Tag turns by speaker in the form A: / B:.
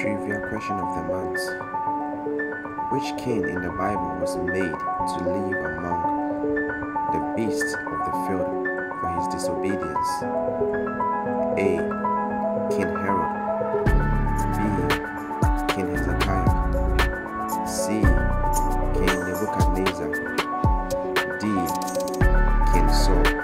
A: Trivia question of the month Which king in the Bible was made to live among the beasts of the field for his disobedience? A. King Herod, B. King Hezekiah, C. King Nebuchadnezzar, D. King Saul.